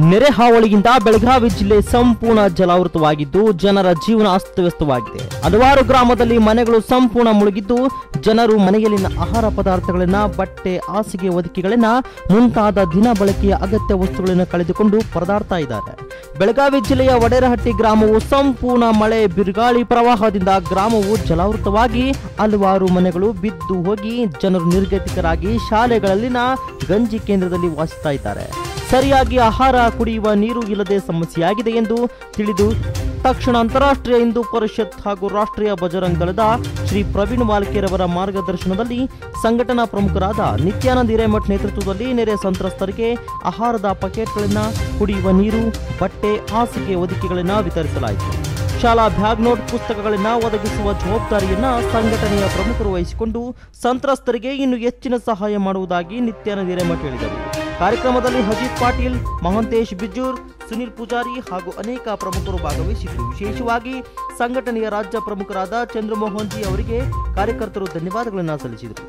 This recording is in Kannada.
ನೆರೆ ಹಾವಳಿಯಿಂದ ಬೆಳಗಾವಿ ಜಿಲ್ಲೆ ಸಂಪೂರ್ಣ ಜಲಾವೃತವಾಗಿದ್ದು, ಜನರ ಜೀವನ ಅಸ್ತವ್ಯಸ್ತವಾಗಿದೆ. ಹಲವಾರು ಗ್ರಾಮದಲ್ಲಿ ಮನೆಗಳು ಸಂಪೂರ್ಣ ಮುಳುಗಿದ್ದು, ಜನರು ಮನೆಯಲ್ಲಿನ ಆಹಾರ ಪದಾರ್ಥಗಳನ್ನ, ಬಟ್ಟೆ, ಹಾಸಿಗೆ ಒದಿಕೆಗಳನ್ನು ಮುಂತಾದ ದಿನ ಬಳಕೆಯ ಅಗತ್ಯ ವಸ್ತುಗಳನ್ನು ಕಳೆದುಕೊಂಡು ಪರದಾಡ್ತಾ ಇದ್ದಾರೆ. ಬೆಳಗಾವಿ ಜಿಲ್ಲೆಯ ವಡೇರಹಟ್ಟಿ ಗ್ರಾಮವು ಸಂಪೂರ್ಣ ಮಳೆ, ಬಿರುಗಾಳಿ ಪ್ರವಾಹದಿಂದ ಗ್ರಾಮವು ಜಲಾವೃತವಾಗಿ, ಹಲವಾರು ಮನೆಗಳು ಬಿದ್ದು ಹೋಗಿ, ಜನರು ನಿರ್ಗತಿಕರಾಗಿ ಶಾಲೆಗಳಲ್ಲಿನ ಗಂಜಿ ಕೇಂದ್ರದಲ್ಲಿ ವಾಸಿಸ್ತಾ ಇದ್ದಾರೆ. ಸರಿಯಾಗಿ ಆಹಾರ ಕುಡಿಯುವ ನೀರು ಇಲ್ಲದೆ ಸಮಸ್ಯೆಯಾಗಿದೆ ಎಂದು ತಿಳಿದು ತಕ್ಷಣ ಅಂತಾರಾಷ್ಟ್ರೀಯ ಹಿಂದೂ ಪರಿಷತ್ ಹಾಗೂ ರಾಷ್ಟ್ರೀಯ ಬಜರಂಗ್ ದಳದ ಶ್ರೀ ಪ್ರವೀಣ್ ವಾಲ್ಕೇರವರ ಮಾರ್ಗದರ್ಶನದಲ್ಲಿ ಸಂಘಟನಾ ಪ್ರಮುಖರಾದ ನಿತ್ಯಾನಂದ್ ಹಿರೇಮಠ್ ನೇತೃತ್ವದಲ್ಲಿ ನೆರೆ ಸಂತ್ರಸ್ತರಿಗೆ ಆಹಾರದ ಪ್ಯಾಕೆಟ್ಗಳನ್ನು ಕುಡಿಯುವ ನೀರು, ಬಟ್ಟೆ, ಹಾಸಿಗೆ ಹೊದಿಕೆಗಳನ್ನು ವಿತರಿಸಲಾಯಿತು. ಶಾಲಾ ಬ್ಯಾಗ್ ನೋಟ್ ಪುಸ್ತಕಗಳನ್ನು ಒದಗಿಸುವ ಜವಾಬ್ದಾರಿಯನ್ನು ಸಂಘಟನೆಯ ಪ್ರಮುಖರು ವಹಿಸಿಕೊಂಡು ಸಂತ್ರಸ್ತರಿಗೆ ಇನ್ನು ಹೆಚ್ಚಿನ ಸಹಾಯ ಮಾಡುವುದಾಗಿ ನಿತ್ಯಾನಂದ ಹಿರೇಮಠ್ ಹೇಳಿದರು. ಕಾರ್ಯಕ್ರಮದಲ್ಲಿ ಅಜಿತ್ ಪಾಟೀಲ್, ಮಹಂತೇಶ್ ಬಿಜ್ಜೂರ್, ಸುನಿಲ್ ಪೂಜಾರಿ ಹಾಗೂ ಅನೇಕ ಪ್ರಮುಖರು ಭಾಗವಹಿಸಿದರು ವಿಶೇಷವಾಗಿ ಸಂಘಟನೆಯ ರಾಜ್ಯ ಪ್ರಮುಖರಾದ ಚಂದ್ರಮೋಹನ್ ಜಿ ಅವರಿಗೆ ಕಾರ್ಯಕರ್ತರು ಧನ್ಯವಾದಗಳನ್ನು ಸಲ್ಲಿಸಿದರು.